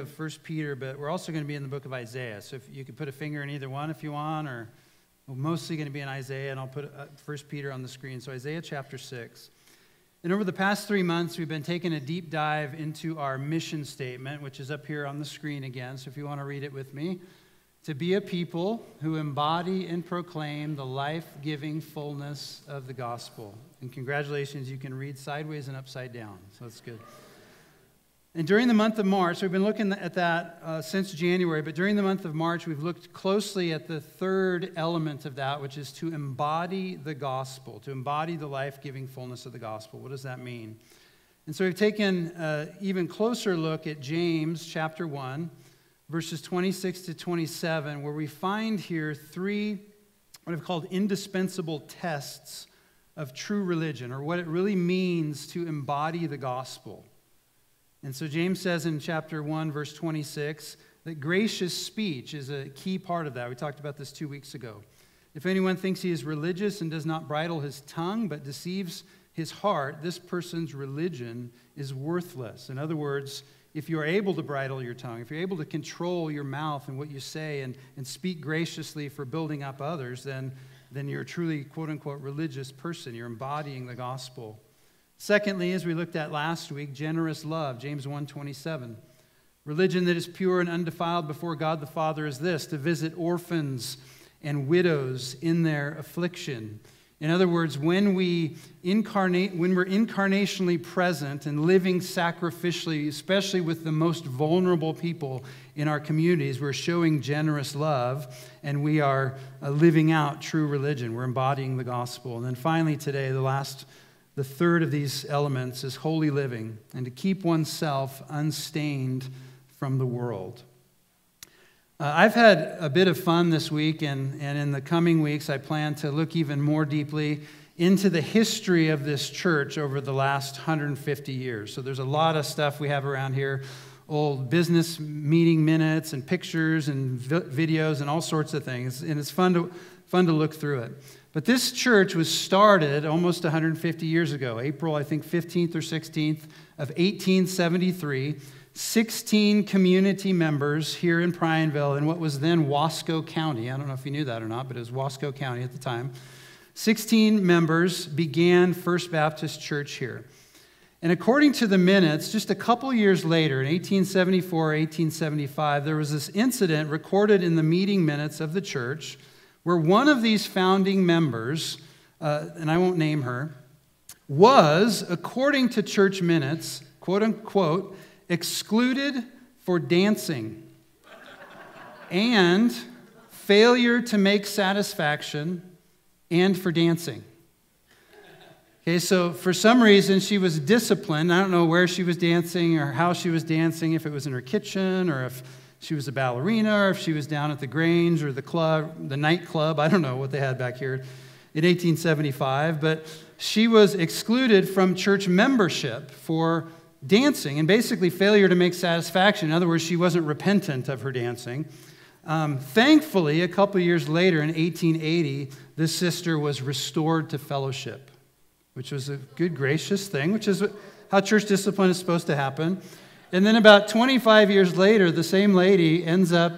of First Peter, but we're also going to be in the book of Isaiah. So if you could put a finger in either one if you want, or we're mostly going to be in Isaiah, and I'll put uh, First Peter on the screen. So Isaiah chapter 6. And over the past three months, we've been taking a deep dive into our mission statement, which is up here on the screen again. So if you want to read it with me, to be a people who embody and proclaim the life giving fullness of the gospel. And congratulations, you can read sideways and upside down. So that's good. And during the month of March, we've been looking at that uh, since January, but during the month of March, we've looked closely at the third element of that, which is to embody the gospel, to embody the life giving fullness of the gospel. What does that mean? And so we've taken an even closer look at James chapter 1, verses 26 to 27, where we find here three what I've called indispensable tests of true religion, or what it really means to embody the gospel. And so James says in chapter 1, verse 26, that gracious speech is a key part of that. We talked about this two weeks ago. If anyone thinks he is religious and does not bridle his tongue but deceives his heart, this person's religion is worthless. In other words, if you're able to bridle your tongue, if you're able to control your mouth and what you say and, and speak graciously for building up others, then, then you're a truly, quote unquote, religious person. You're embodying the gospel. Secondly, as we looked at last week, generous love, James 1:27. Religion that is pure and undefiled before God the Father is this, to visit orphans and widows in their affliction. In other words, when we incarnate, when we're incarnationally present and living sacrificially, especially with the most vulnerable people in our communities, we're showing generous love and we are uh, living out true religion. We're embodying the gospel. And then finally, today, the last the third of these elements is holy living and to keep oneself unstained from the world. Uh, I've had a bit of fun this week, and, and in the coming weeks, I plan to look even more deeply into the history of this church over the last 150 years. So there's a lot of stuff we have around here old business meeting minutes and pictures and vi- videos and all sorts of things, and it's fun to, fun to look through it. But this church was started almost 150 years ago, April, I think, 15th or 16th of 1873. 16 community members here in Prineville in what was then Wasco County. I don't know if you knew that or not, but it was Wasco County at the time. 16 members began First Baptist Church here. And according to the minutes, just a couple years later, in 1874 1875, there was this incident recorded in the meeting minutes of the church where one of these founding members, uh, and I won't name her, was, according to church minutes, quote unquote, excluded for dancing and failure to make satisfaction and for dancing. Okay, so for some reason she was disciplined. I don't know where she was dancing or how she was dancing, if it was in her kitchen or if she was a ballerina or if she was down at the Grange or the club, the nightclub. I don't know what they had back here in 1875, but she was excluded from church membership for dancing and basically failure to make satisfaction. In other words, she wasn't repentant of her dancing. Um, thankfully, a couple years later in 1880, this sister was restored to fellowship, which was a good, gracious thing, which is how church discipline is supposed to happen. And then about 25 years later, the same lady ends up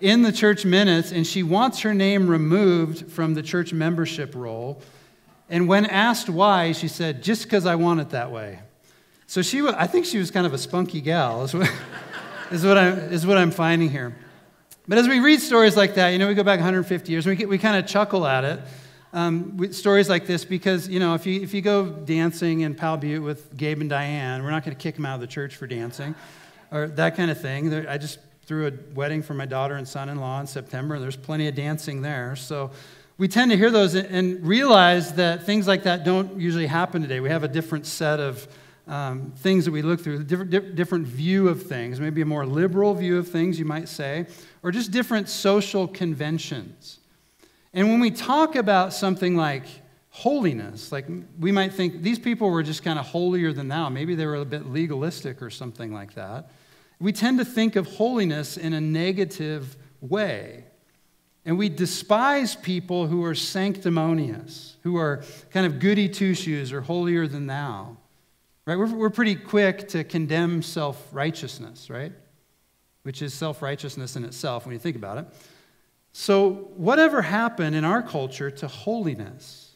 in the church minutes and she wants her name removed from the church membership roll. And when asked why, she said, just because I want it that way. So she, I think she was kind of a spunky gal, is what, is what, I'm, is what I'm finding here. But as we read stories like that, you know, we go back 150 years, we, we kind of chuckle at it um, with stories like this because, you know, if you, if you go dancing in Powell Butte with Gabe and Diane, we're not going to kick them out of the church for dancing or that kind of thing. I just threw a wedding for my daughter and son in law in September, and there's plenty of dancing there. So we tend to hear those and realize that things like that don't usually happen today. We have a different set of um, things that we look through, different, different view of things, maybe a more liberal view of things, you might say, or just different social conventions. And when we talk about something like holiness, like we might think these people were just kind of holier than thou. Maybe they were a bit legalistic or something like that. We tend to think of holiness in a negative way. And we despise people who are sanctimonious, who are kind of goody two shoes or holier than thou. Right? We're, we're pretty quick to condemn self righteousness, right? which is self righteousness in itself when you think about it. So, whatever happened in our culture to holiness?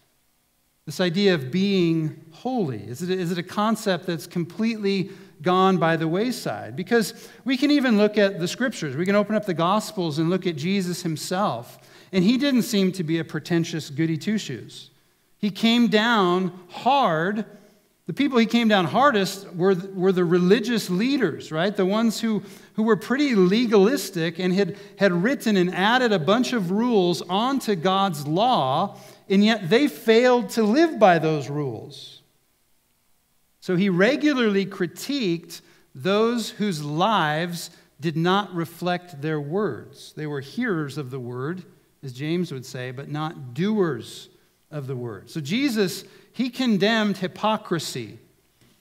This idea of being holy, is it, is it a concept that's completely gone by the wayside? Because we can even look at the scriptures. We can open up the Gospels and look at Jesus himself. And he didn't seem to be a pretentious goody two shoes. He came down hard the people he came down hardest were, were the religious leaders, right? The ones who, who were pretty legalistic and had, had written and added a bunch of rules onto God's law, and yet they failed to live by those rules. So he regularly critiqued those whose lives did not reflect their words. They were hearers of the word, as James would say, but not doers of the word. So Jesus he condemned hypocrisy.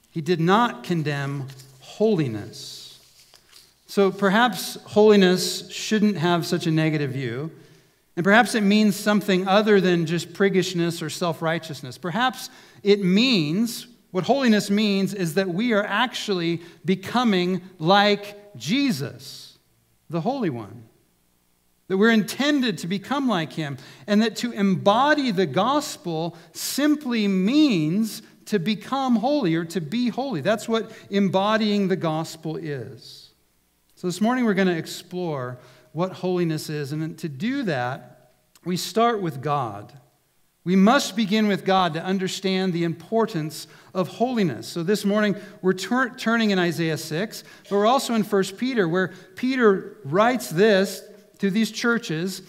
He did not condemn holiness. So perhaps holiness shouldn't have such a negative view. And perhaps it means something other than just priggishness or self righteousness. Perhaps it means, what holiness means is that we are actually becoming like Jesus, the Holy One that we're intended to become like him, and that to embody the gospel simply means to become holy or to be holy. That's what embodying the gospel is. So this morning we're going to explore what holiness is, and to do that, we start with God. We must begin with God to understand the importance of holiness. So this morning we're tur- turning in Isaiah 6, but we're also in 1 Peter, where Peter writes this to these churches,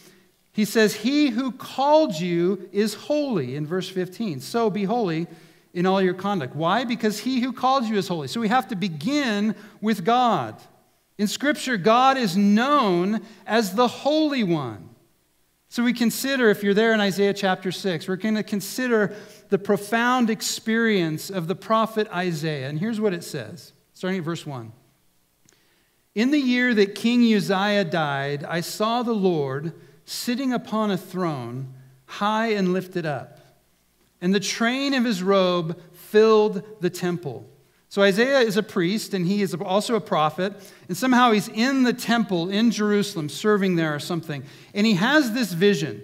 he says, He who called you is holy, in verse 15. So be holy in all your conduct. Why? Because he who called you is holy. So we have to begin with God. In Scripture, God is known as the Holy One. So we consider, if you're there in Isaiah chapter 6, we're going to consider the profound experience of the prophet Isaiah. And here's what it says, starting at verse 1. In the year that King Uzziah died, I saw the Lord sitting upon a throne, high and lifted up, and the train of his robe filled the temple. So Isaiah is a priest, and he is also a prophet, and somehow he's in the temple in Jerusalem, serving there or something. And he has this vision.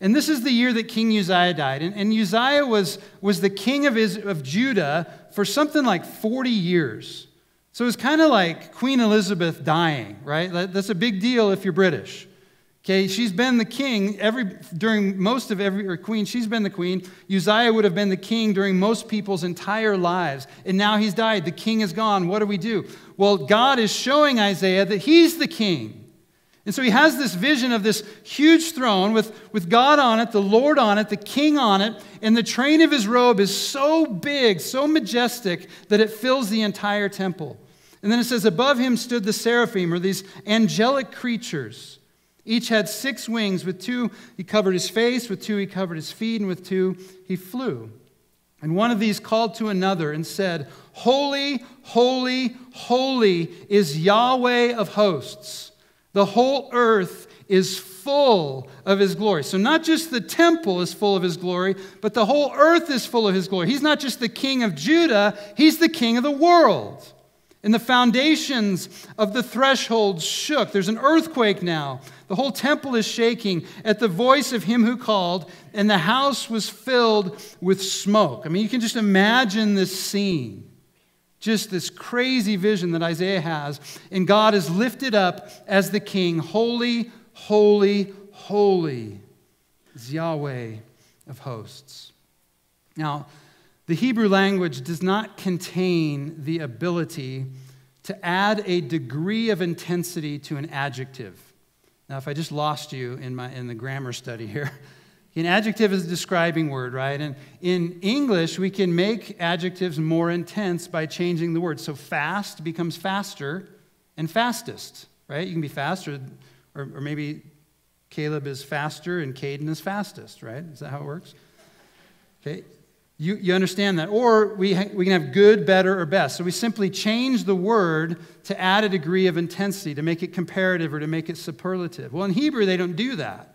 And this is the year that King Uzziah died. And, and Uzziah was, was the king of, his, of Judah for something like 40 years. So it's kind of like Queen Elizabeth dying, right? That's a big deal if you're British. Okay, she's been the king every during most of every or queen. She's been the queen. Uzziah would have been the king during most people's entire lives, and now he's died. The king is gone. What do we do? Well, God is showing Isaiah that he's the king. And so he has this vision of this huge throne with, with God on it, the Lord on it, the king on it, and the train of his robe is so big, so majestic, that it fills the entire temple. And then it says, Above him stood the seraphim, or these angelic creatures. Each had six wings. With two, he covered his face. With two, he covered his feet. And with two, he flew. And one of these called to another and said, Holy, holy, holy is Yahweh of hosts. The whole earth is full of his glory. So, not just the temple is full of his glory, but the whole earth is full of his glory. He's not just the king of Judah, he's the king of the world. And the foundations of the thresholds shook. There's an earthquake now. The whole temple is shaking at the voice of him who called, and the house was filled with smoke. I mean, you can just imagine this scene. Just this crazy vision that Isaiah has. And God is lifted up as the king. Holy, holy, holy is Yahweh of hosts. Now, the Hebrew language does not contain the ability to add a degree of intensity to an adjective. Now, if I just lost you in, my, in the grammar study here, an adjective is a describing word, right? And in English, we can make adjectives more intense by changing the word. So fast becomes faster and fastest, right? You can be faster, or, or maybe Caleb is faster and Caden is fastest, right? Is that how it works? Okay. You, you understand that. Or we, ha- we can have good, better, or best. So we simply change the word to add a degree of intensity, to make it comparative or to make it superlative. Well, in Hebrew, they don't do that.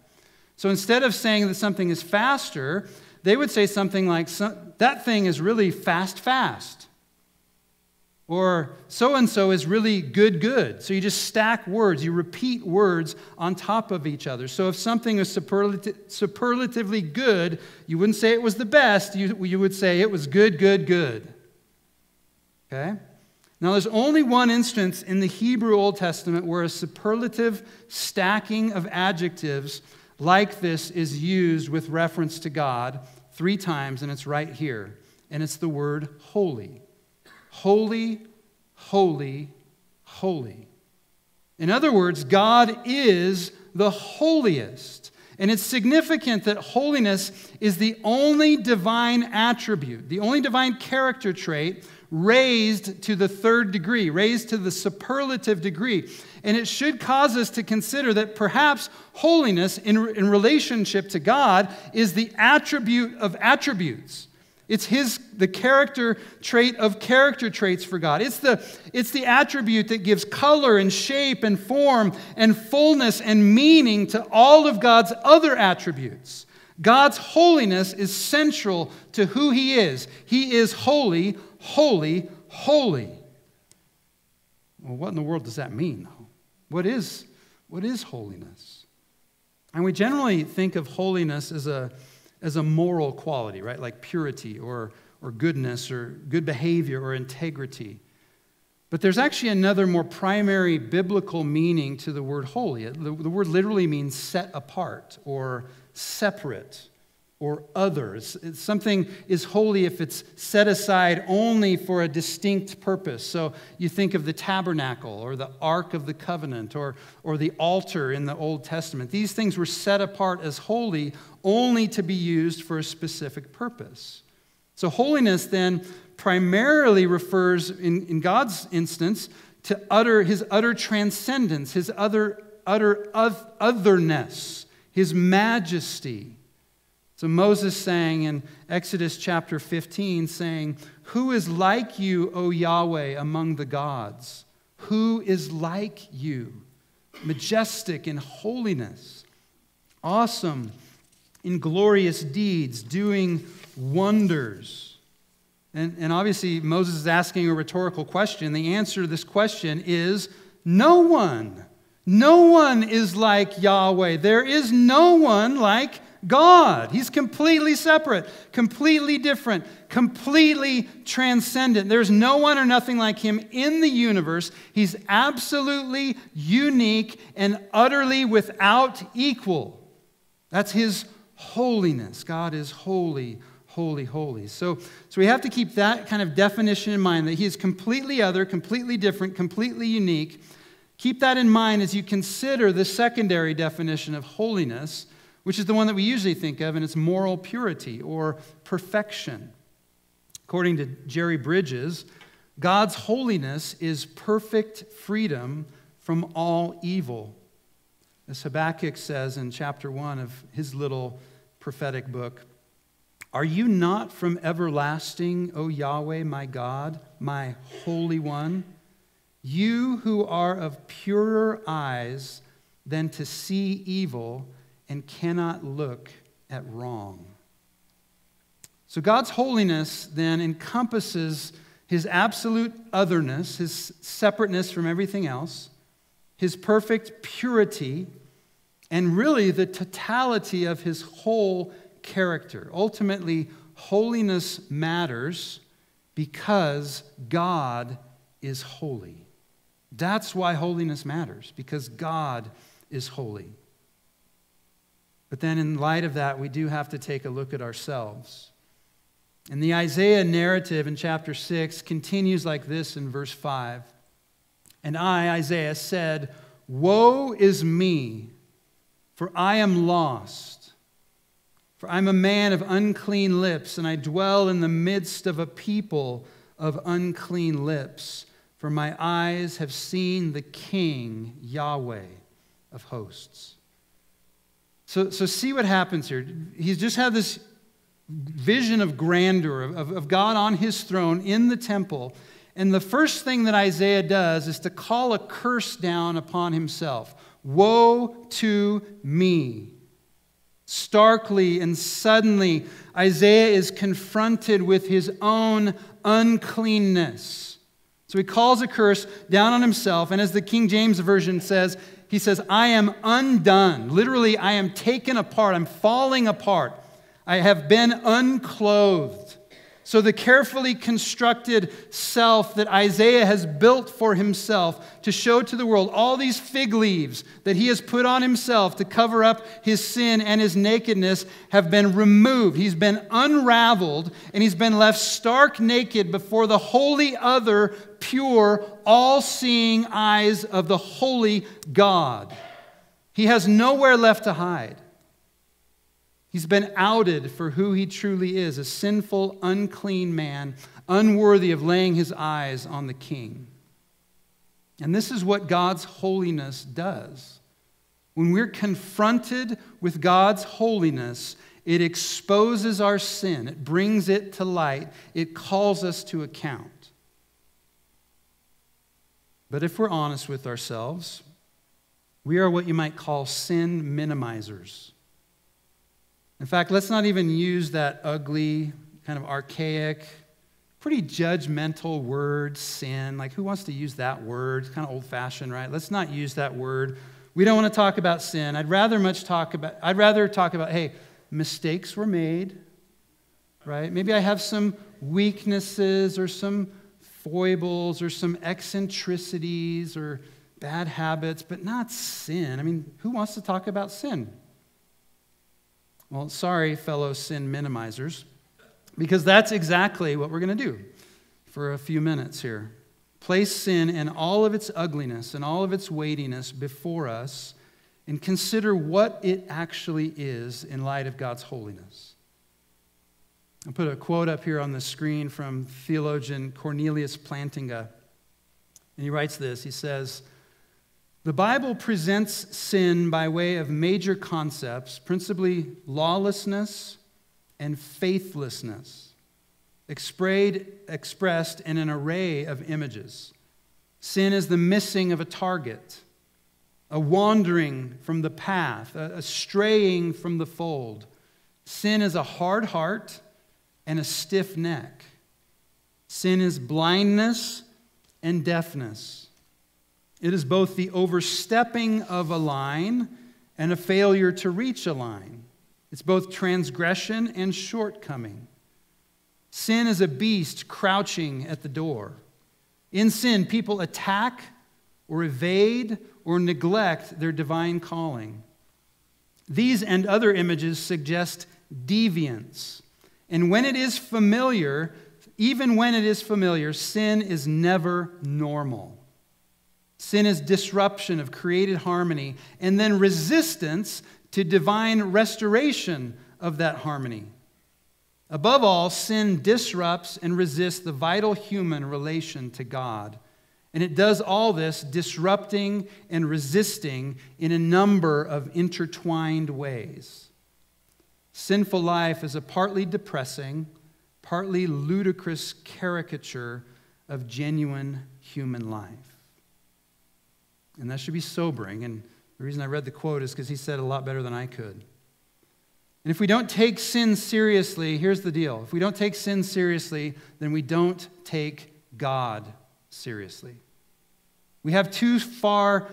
So instead of saying that something is faster, they would say something like, that thing is really fast, fast. Or so and so is really good, good. So you just stack words, you repeat words on top of each other. So if something is superlatively good, you wouldn't say it was the best, you, you would say it was good, good, good. Okay? Now, there's only one instance in the Hebrew Old Testament where a superlative stacking of adjectives like this is used with reference to God three times, and it's right here. And it's the word holy. Holy, holy, holy. In other words, God is the holiest. And it's significant that holiness is the only divine attribute, the only divine character trait raised to the third degree, raised to the superlative degree. And it should cause us to consider that perhaps holiness in, in relationship to God is the attribute of attributes. It's his the character trait of character traits for God. It's the, it's the attribute that gives color and shape and form and fullness and meaning to all of God's other attributes. God's holiness is central to who he is. He is holy, holy, holy. Well, what in the world does that mean, though? What is, what is holiness? And we generally think of holiness as a as a moral quality, right? Like purity or, or goodness or good behavior or integrity. But there's actually another more primary biblical meaning to the word holy. The, the word literally means set apart or separate or others. Something is holy if it's set aside only for a distinct purpose. So you think of the tabernacle or the Ark of the Covenant or, or the altar in the Old Testament. These things were set apart as holy only to be used for a specific purpose. So holiness then primarily refers, in, in God's instance, to utter, his utter transcendence, his utter, utter otherness, his majesty. So Moses sang in Exodus chapter 15, saying, Who is like you, O Yahweh, among the gods? Who is like you? Majestic in holiness, awesome in glorious deeds, doing wonders. And, and obviously, Moses is asking a rhetorical question. The answer to this question is no one. No one is like Yahweh. There is no one like God. He's completely separate, completely different, completely transcendent. There's no one or nothing like him in the universe. He's absolutely unique and utterly without equal. That's his holiness. God is holy, holy, holy. So, so we have to keep that kind of definition in mind that he is completely other, completely different, completely unique. Keep that in mind as you consider the secondary definition of holiness which is the one that we usually think of, and it's moral purity or perfection. According to Jerry Bridges, God's holiness is perfect freedom from all evil. As Habakkuk says in chapter 1 of his little prophetic book, Are you not from everlasting, O Yahweh, my God, my Holy One? You who are of purer eyes than to see evil and cannot look at wrong. So God's holiness then encompasses his absolute otherness, his separateness from everything else, his perfect purity, and really the totality of his whole character. Ultimately, holiness matters because God is holy. That's why holiness matters, because God is holy. But then, in light of that, we do have to take a look at ourselves. And the Isaiah narrative in chapter 6 continues like this in verse 5. And I, Isaiah, said, Woe is me, for I am lost. For I'm a man of unclean lips, and I dwell in the midst of a people of unclean lips. For my eyes have seen the King, Yahweh of hosts. So, so see what happens here. He's just had this vision of grandeur, of, of God on his throne in the temple. And the first thing that Isaiah does is to call a curse down upon himself Woe to me! Starkly and suddenly, Isaiah is confronted with his own uncleanness. So he calls a curse down on himself. And as the King James Version says, he says, I am undone. Literally, I am taken apart. I'm falling apart. I have been unclothed. So, the carefully constructed self that Isaiah has built for himself to show to the world all these fig leaves that he has put on himself to cover up his sin and his nakedness have been removed. He's been unraveled and he's been left stark naked before the holy, other, pure, all seeing eyes of the holy God. He has nowhere left to hide. He's been outed for who he truly is a sinful, unclean man, unworthy of laying his eyes on the king. And this is what God's holiness does. When we're confronted with God's holiness, it exposes our sin, it brings it to light, it calls us to account. But if we're honest with ourselves, we are what you might call sin minimizers. In fact, let's not even use that ugly, kind of archaic, pretty judgmental word, sin. Like, who wants to use that word? It's kind of old fashioned, right? Let's not use that word. We don't want to talk about sin. I'd rather much talk about, I'd rather talk about, hey, mistakes were made, right? Maybe I have some weaknesses or some foibles or some eccentricities or bad habits, but not sin. I mean, who wants to talk about sin? Well, sorry, fellow sin minimizers, because that's exactly what we're going to do for a few minutes here. Place sin and all of its ugliness and all of its weightiness before us and consider what it actually is in light of God's holiness. I'll put a quote up here on the screen from theologian Cornelius Plantinga. And he writes this He says, the Bible presents sin by way of major concepts, principally lawlessness and faithlessness, expressed in an array of images. Sin is the missing of a target, a wandering from the path, a straying from the fold. Sin is a hard heart and a stiff neck. Sin is blindness and deafness. It is both the overstepping of a line and a failure to reach a line. It's both transgression and shortcoming. Sin is a beast crouching at the door. In sin, people attack or evade or neglect their divine calling. These and other images suggest deviance. And when it is familiar, even when it is familiar, sin is never normal. Sin is disruption of created harmony, and then resistance to divine restoration of that harmony. Above all, sin disrupts and resists the vital human relation to God. And it does all this disrupting and resisting in a number of intertwined ways. Sinful life is a partly depressing, partly ludicrous caricature of genuine human life. And that should be sobering. And the reason I read the quote is because he said a lot better than I could. And if we don't take sin seriously, here's the deal. If we don't take sin seriously, then we don't take God seriously. We have too far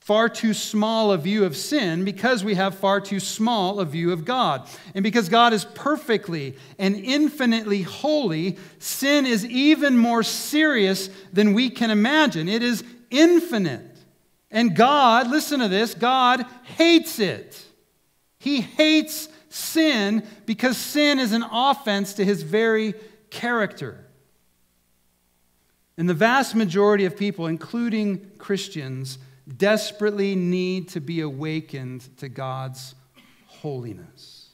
far too small a view of sin because we have far too small a view of God. And because God is perfectly and infinitely holy, sin is even more serious than we can imagine. It is infinite. And God, listen to this, God hates it. He hates sin because sin is an offense to his very character. And the vast majority of people, including Christians, desperately need to be awakened to God's holiness.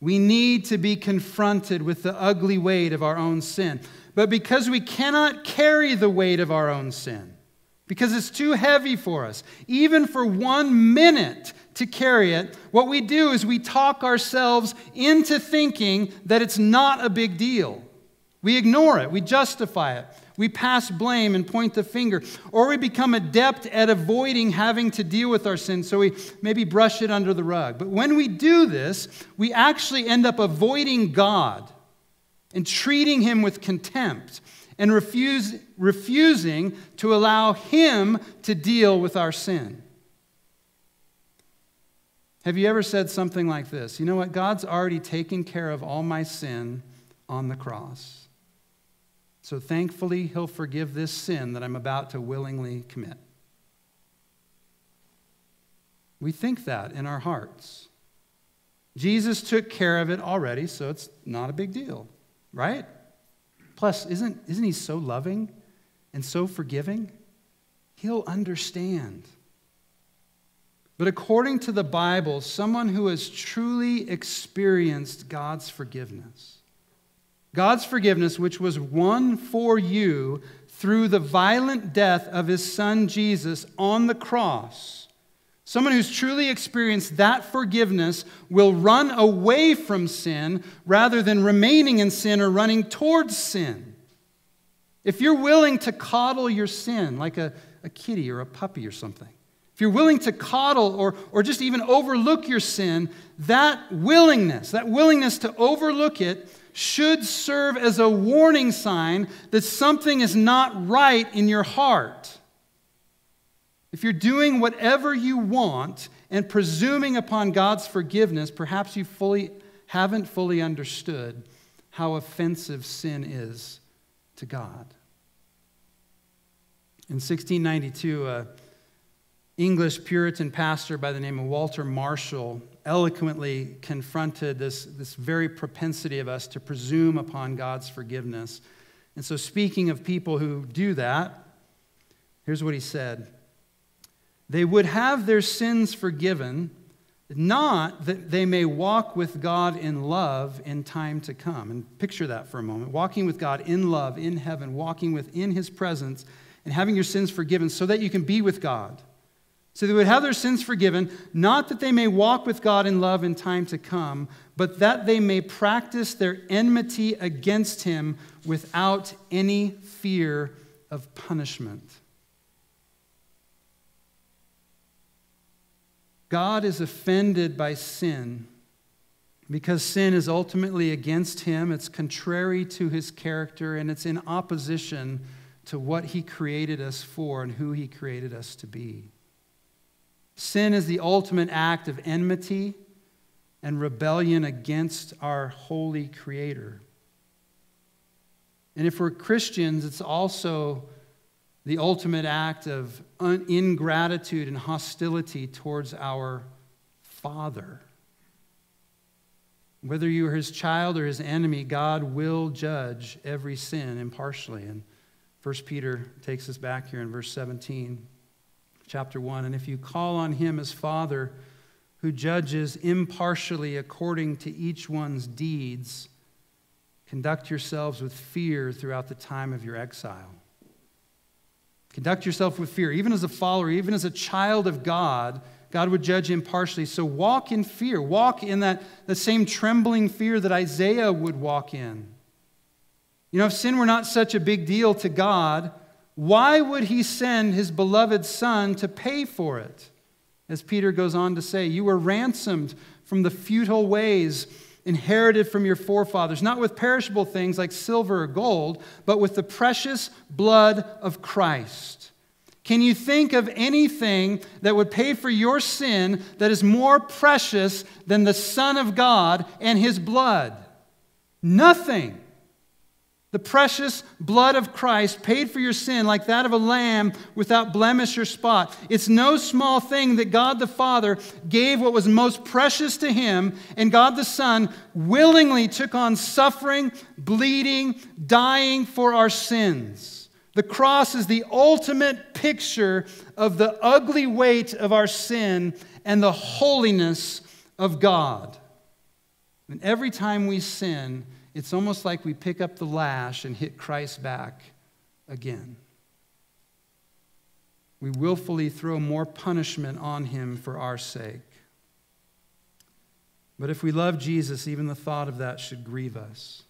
We need to be confronted with the ugly weight of our own sin. But because we cannot carry the weight of our own sin, because it's too heavy for us. Even for one minute to carry it, what we do is we talk ourselves into thinking that it's not a big deal. We ignore it, we justify it, we pass blame and point the finger, or we become adept at avoiding having to deal with our sin, so we maybe brush it under the rug. But when we do this, we actually end up avoiding God and treating Him with contempt and refuse, refusing to allow Him to deal with our sin. Have you ever said something like this? You know what? God's already taken care of all my sin on the cross. So thankfully, He'll forgive this sin that I'm about to willingly commit. We think that in our hearts. Jesus took care of it already, so it's not a big deal, right? Plus, isn't, isn't He so loving and so forgiving? He'll understand. But according to the Bible, someone who has truly experienced God's forgiveness, God's forgiveness, which was won for you through the violent death of his son Jesus on the cross, someone who's truly experienced that forgiveness will run away from sin rather than remaining in sin or running towards sin. If you're willing to coddle your sin like a, a kitty or a puppy or something, if you're willing to coddle or, or just even overlook your sin, that willingness, that willingness to overlook it, should serve as a warning sign that something is not right in your heart. If you're doing whatever you want and presuming upon God's forgiveness, perhaps you fully haven't fully understood how offensive sin is to God. In 1692, uh, English Puritan pastor by the name of Walter Marshall eloquently confronted this, this very propensity of us to presume upon God's forgiveness. And so, speaking of people who do that, here's what he said They would have their sins forgiven, not that they may walk with God in love in time to come. And picture that for a moment walking with God in love in heaven, walking within his presence, and having your sins forgiven so that you can be with God. So they would have their sins forgiven, not that they may walk with God in love in time to come, but that they may practice their enmity against him without any fear of punishment. God is offended by sin because sin is ultimately against him, it's contrary to his character, and it's in opposition to what he created us for and who he created us to be. Sin is the ultimate act of enmity and rebellion against our holy Creator. And if we're Christians, it's also the ultimate act of ingratitude and hostility towards our Father. Whether you are his child or his enemy, God will judge every sin impartially. And 1 Peter takes us back here in verse 17 chapter 1. And if you call on him as Father, who judges impartially according to each one's deeds, conduct yourselves with fear throughout the time of your exile. Conduct yourself with fear. Even as a follower, even as a child of God, God would judge impartially. So walk in fear. Walk in that the same trembling fear that Isaiah would walk in. You know, if sin were not such a big deal to God, why would he send his beloved son to pay for it? As Peter goes on to say, you were ransomed from the futile ways inherited from your forefathers, not with perishable things like silver or gold, but with the precious blood of Christ. Can you think of anything that would pay for your sin that is more precious than the Son of God and his blood? Nothing. The precious blood of Christ paid for your sin like that of a lamb without blemish or spot. It's no small thing that God the Father gave what was most precious to him, and God the Son willingly took on suffering, bleeding, dying for our sins. The cross is the ultimate picture of the ugly weight of our sin and the holiness of God. And every time we sin, it's almost like we pick up the lash and hit Christ back again. We willfully throw more punishment on him for our sake. But if we love Jesus, even the thought of that should grieve us.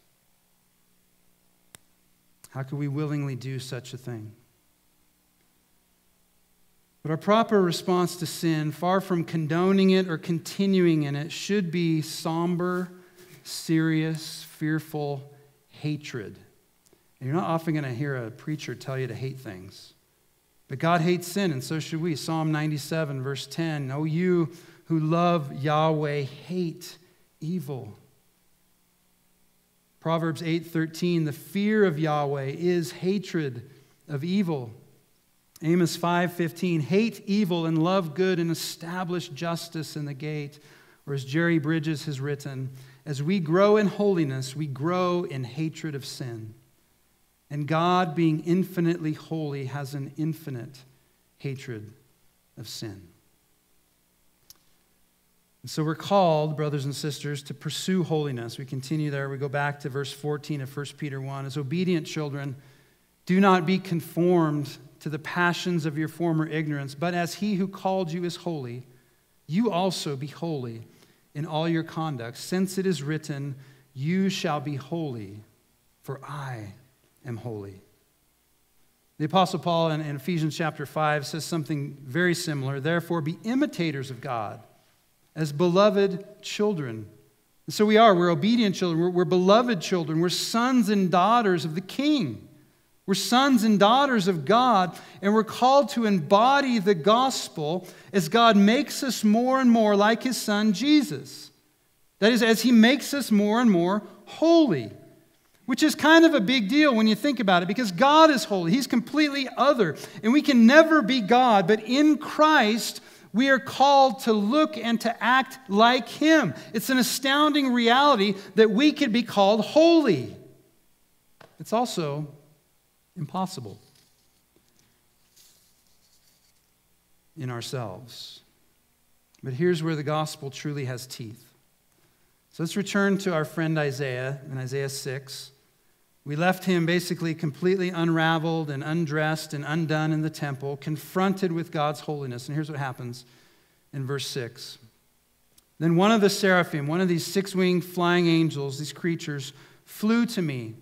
How could we willingly do such a thing? But our proper response to sin, far from condoning it or continuing in it, should be somber, serious, fearful hatred. And you're not often going to hear a preacher tell you to hate things. But God hates sin, and so should we. Psalm 97, verse 10 Oh, you who love Yahweh, hate evil. Proverbs 8:13 The fear of Yahweh is hatred of evil. Amos 5:15 Hate evil and love good and establish justice in the gate. Or as Jerry Bridges has written, as we grow in holiness, we grow in hatred of sin. And God, being infinitely holy, has an infinite hatred of sin. And so we're called, brothers and sisters, to pursue holiness. We continue there. We go back to verse 14 of 1 Peter 1. As obedient children, do not be conformed to the passions of your former ignorance, but as he who called you is holy, you also be holy in all your conduct, since it is written, You shall be holy, for I am holy. The Apostle Paul in, in Ephesians chapter 5 says something very similar. Therefore, be imitators of God as beloved children. And so we are. We're obedient children. We're, we're beloved children. We're sons and daughters of the King. We're sons and daughters of God, and we're called to embody the gospel as God makes us more and more like his son Jesus. That is, as he makes us more and more holy, which is kind of a big deal when you think about it, because God is holy. He's completely other, and we can never be God, but in Christ, we are called to look and to act like him. It's an astounding reality that we could be called holy. It's also impossible in ourselves. But here's where the gospel truly has teeth. So let's return to our friend Isaiah in Isaiah 6. We left him basically completely unraveled and undressed and undone in the temple, confronted with God's holiness. And here's what happens in verse 6. Then one of the seraphim, one of these six winged flying angels, these creatures, flew to me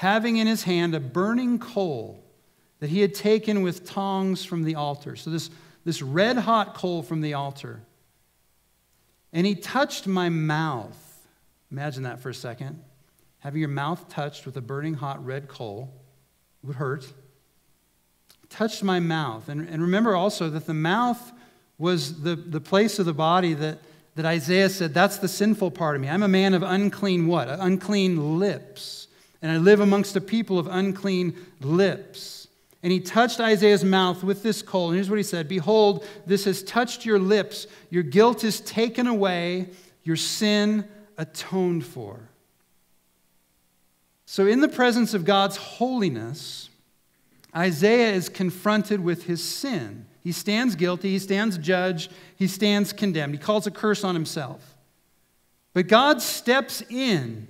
having in his hand a burning coal that he had taken with tongs from the altar. So, this, this red hot coal from the altar. And he touched my mouth. Imagine that for a second. Having your mouth touched with a burning hot red coal would hurt. Touched my mouth. And, and remember also that the mouth was the, the place of the body that, that Isaiah said, that's the sinful part of me. I'm a man of unclean what? Unclean lips and I live amongst a people of unclean lips. And he touched Isaiah's mouth with this coal. And here's what he said Behold, this has touched your lips. Your guilt is taken away, your sin atoned for. So, in the presence of God's holiness, Isaiah is confronted with his sin. He stands guilty, he stands judged, he stands condemned. He calls a curse on himself. But God steps in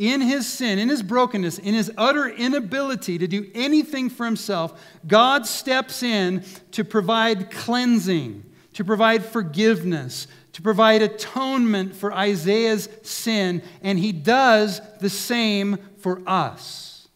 in his sin, in his brokenness, in his utter inability to do anything for himself, God steps in to provide cleansing, to provide forgiveness, to provide atonement for Isaiah's sin, and he does the same for us.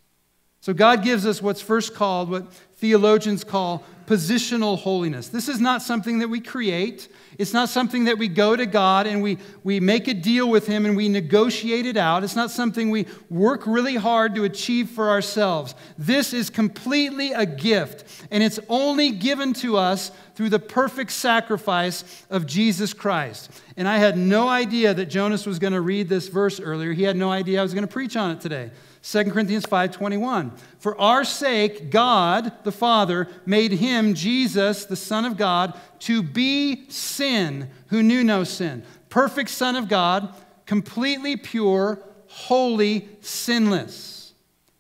So God gives us what's first called, what theologians call positional holiness. This is not something that we create. It's not something that we go to God and we, we make a deal with Him and we negotiate it out. It's not something we work really hard to achieve for ourselves. This is completely a gift, and it's only given to us through the perfect sacrifice of Jesus Christ. And I had no idea that Jonas was going to read this verse earlier. He had no idea I was going to preach on it today. 2 Corinthians 5:21 For our sake God the Father made him Jesus the son of God to be sin who knew no sin. Perfect son of God completely pure holy sinless.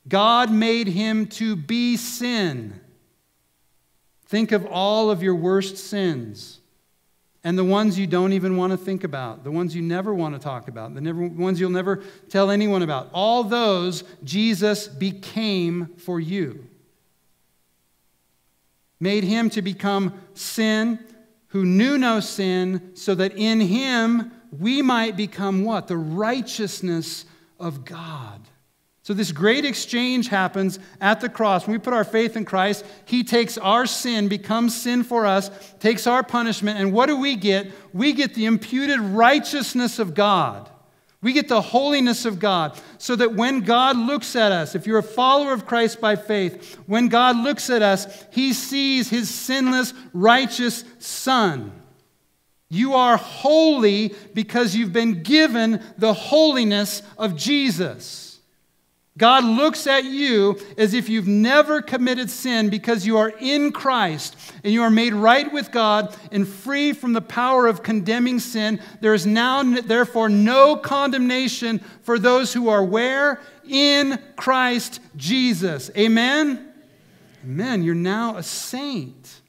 God made him to be sin. Think of all of your worst sins and the ones you don't even want to think about, the ones you never want to talk about, the never, ones you'll never tell anyone about. All those Jesus became for you. Made him to become sin who knew no sin, so that in him we might become what? The righteousness of God. So, this great exchange happens at the cross. When we put our faith in Christ, He takes our sin, becomes sin for us, takes our punishment, and what do we get? We get the imputed righteousness of God. We get the holiness of God so that when God looks at us, if you're a follower of Christ by faith, when God looks at us, he sees his sinless, righteous Son. You are holy because you've been given the holiness of Jesus. God looks at you as if you've never committed sin because you are in Christ and you are made right with God and free from the power of condemning sin. There is now, therefore, no condemnation for those who are where? In Christ Jesus. Amen? Amen. You're now a saint.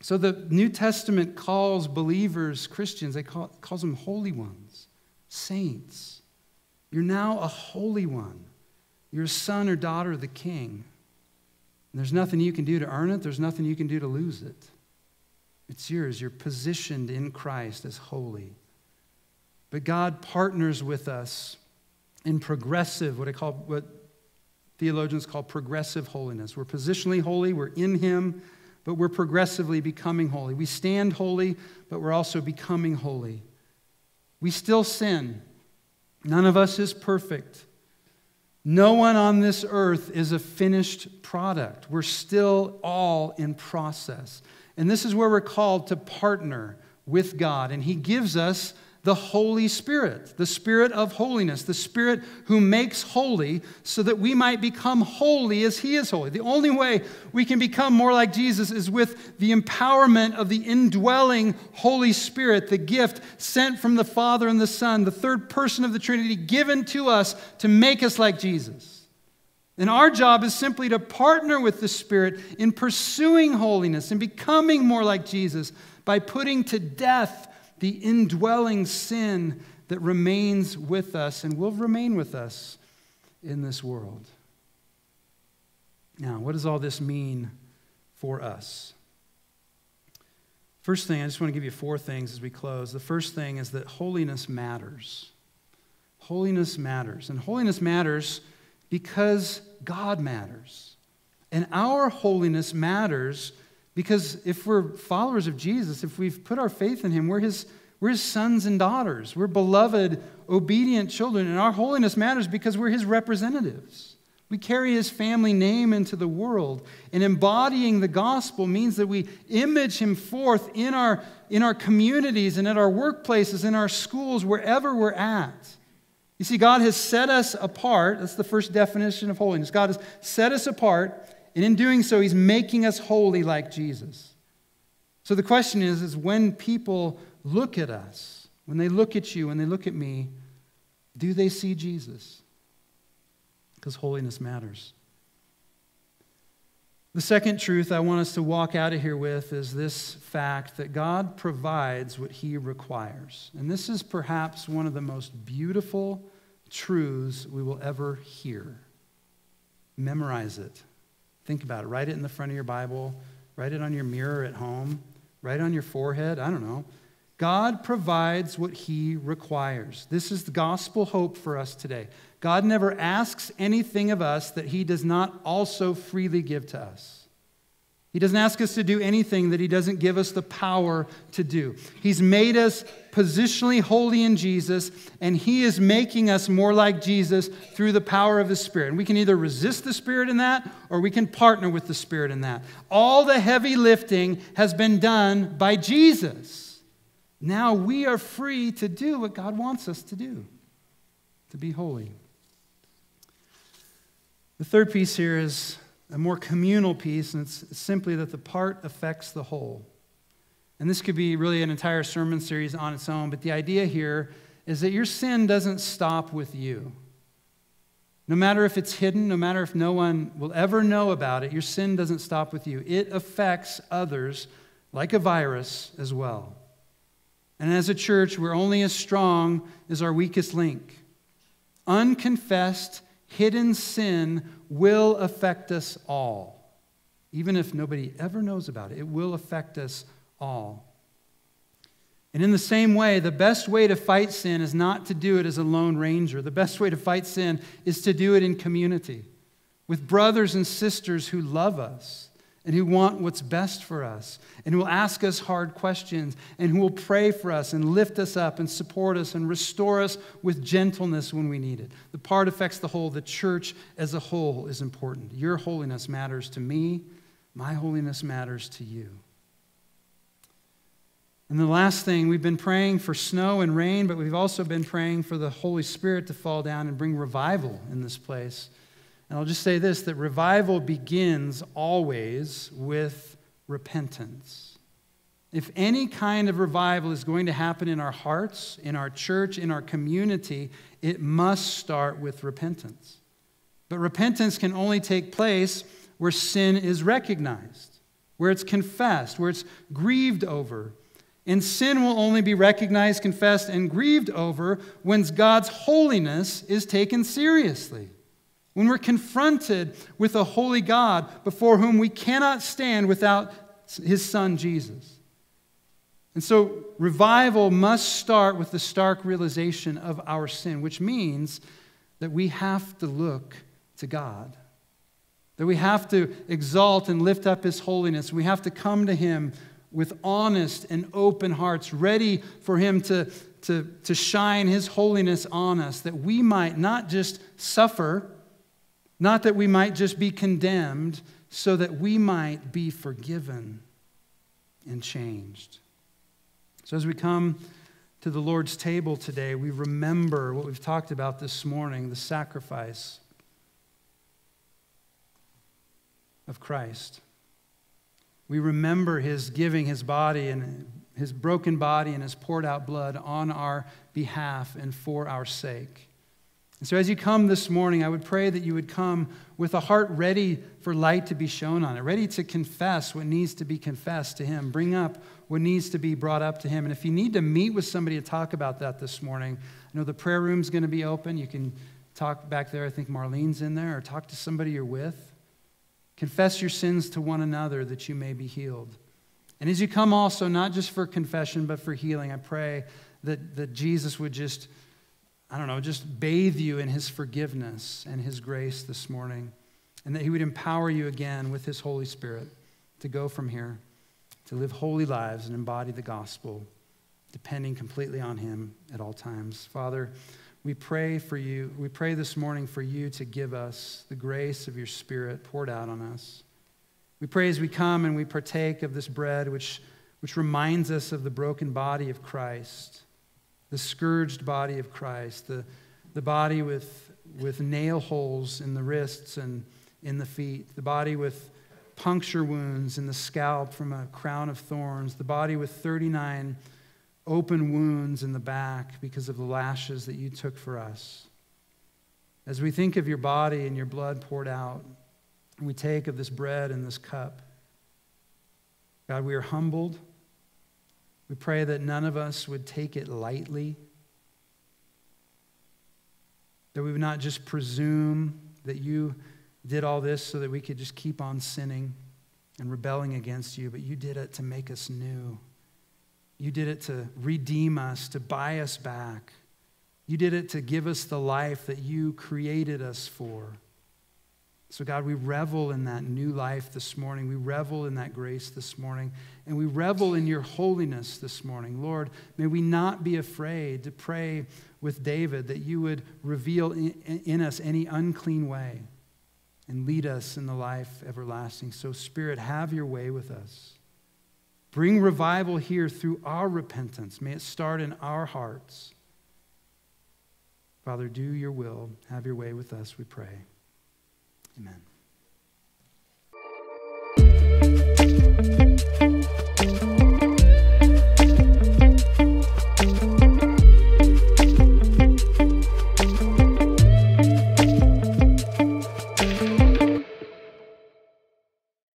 So the New Testament calls believers, Christians, they call, calls them holy ones, saints. You're now a holy one. You're a son or daughter of the king. And there's nothing you can do to earn it, there's nothing you can do to lose it. It's yours. You're positioned in Christ as holy. But God partners with us in progressive, what I call what theologians call progressive holiness. We're positionally holy, we're in Him, but we're progressively becoming holy. We stand holy, but we're also becoming holy. We still sin. None of us is perfect. No one on this earth is a finished product. We're still all in process. And this is where we're called to partner with God. And He gives us the Holy Spirit, the Spirit of holiness, the Spirit who makes holy so that we might become holy as He is holy. The only way we can become more like Jesus is with the empowerment of the indwelling Holy Spirit, the gift sent from the Father and the Son, the third person of the Trinity, given to us to make us like Jesus. And our job is simply to partner with the Spirit in pursuing holiness and becoming more like Jesus by putting to death the indwelling sin that remains with us and will remain with us in this world. Now, what does all this mean for us? First thing, I just want to give you four things as we close. The first thing is that holiness matters. Holiness matters. And holiness matters because God matters. And our holiness matters because if we're followers of Jesus, if we've put our faith in him, we're his, we're his sons and daughters. We're beloved, obedient children. And our holiness matters because we're his representatives. We carry his family name into the world. And embodying the gospel means that we image him forth in our, in our communities and at our workplaces, in our schools, wherever we're at. You see, God has set us apart. That's the first definition of holiness. God has set us apart and in doing so, he's making us holy like Jesus. So the question is, is when people look at us, when they look at you, when they look at me, do they see Jesus? Because holiness matters. The second truth I want us to walk out of here with is this fact that God provides what he requires. And this is perhaps one of the most beautiful truths we will ever hear. Memorize it. Think about it. Write it in the front of your Bible, write it on your mirror at home, write it on your forehead. I don't know. God provides what He requires. This is the gospel hope for us today. God never asks anything of us that He does not also freely give to us. He doesn't ask us to do anything that He doesn't give us the power to do. He's made us positionally holy in Jesus, and He is making us more like Jesus through the power of the Spirit. And we can either resist the Spirit in that or we can partner with the Spirit in that. All the heavy lifting has been done by Jesus. Now we are free to do what God wants us to do, to be holy. The third piece here is a more communal piece, and it's simply that the part affects the whole. And this could be really an entire sermon series on its own, but the idea here is that your sin doesn't stop with you. No matter if it's hidden, no matter if no one will ever know about it, your sin doesn't stop with you. It affects others like a virus as well. And as a church, we're only as strong as our weakest link. Unconfessed, hidden sin will affect us all. Even if nobody ever knows about it, it will affect us all. And in the same way, the best way to fight sin is not to do it as a lone ranger. The best way to fight sin is to do it in community with brothers and sisters who love us and who want what's best for us, and who will ask us hard questions, and who will pray for us and lift us up and support us and restore us with gentleness when we need it. The part affects the whole. The church as a whole is important. Your holiness matters to me, my holiness matters to you. And the last thing, we've been praying for snow and rain, but we've also been praying for the Holy Spirit to fall down and bring revival in this place. And I'll just say this that revival begins always with repentance. If any kind of revival is going to happen in our hearts, in our church, in our community, it must start with repentance. But repentance can only take place where sin is recognized, where it's confessed, where it's grieved over. And sin will only be recognized, confessed, and grieved over when God's holiness is taken seriously. When we're confronted with a holy God before whom we cannot stand without his son Jesus. And so, revival must start with the stark realization of our sin, which means that we have to look to God. That we have to exalt and lift up his holiness. We have to come to him with honest and open hearts, ready for him to, to, to shine his holiness on us, that we might not just suffer not that we might just be condemned, so that we might be forgiven and changed. So, as we come to the Lord's table today, we remember what we've talked about this morning the sacrifice of Christ. We remember his giving his body and his broken body and his poured out blood on our behalf and for our sake. And so, as you come this morning, I would pray that you would come with a heart ready for light to be shown on it, ready to confess what needs to be confessed to Him, bring up what needs to be brought up to Him. And if you need to meet with somebody to talk about that this morning, I know the prayer room's going to be open. You can talk back there. I think Marlene's in there, or talk to somebody you're with. Confess your sins to one another that you may be healed. And as you come also, not just for confession, but for healing, I pray that, that Jesus would just I don't know, just bathe you in his forgiveness and his grace this morning. And that he would empower you again with his Holy Spirit to go from here, to live holy lives and embody the gospel, depending completely on him at all times. Father, we pray for you. We pray this morning for you to give us the grace of your Spirit poured out on us. We pray as we come and we partake of this bread, which, which reminds us of the broken body of Christ the scourged body of Christ, the, the body with, with nail holes in the wrists and in the feet, the body with puncture wounds in the scalp from a crown of thorns, the body with 39 open wounds in the back because of the lashes that you took for us. As we think of your body and your blood poured out, we take of this bread and this cup. God, we are humbled. We pray that none of us would take it lightly, that we would not just presume that you did all this so that we could just keep on sinning and rebelling against you, but you did it to make us new. You did it to redeem us, to buy us back. You did it to give us the life that you created us for. So, God, we revel in that new life this morning. We revel in that grace this morning. And we revel in your holiness this morning. Lord, may we not be afraid to pray with David that you would reveal in, us any unclean way and lead us in the life everlasting. So, Spirit, have your way with us. Bring revival here through our repentance. May it start in our hearts. Father, do your will. Have your way with us, we pray. Amen.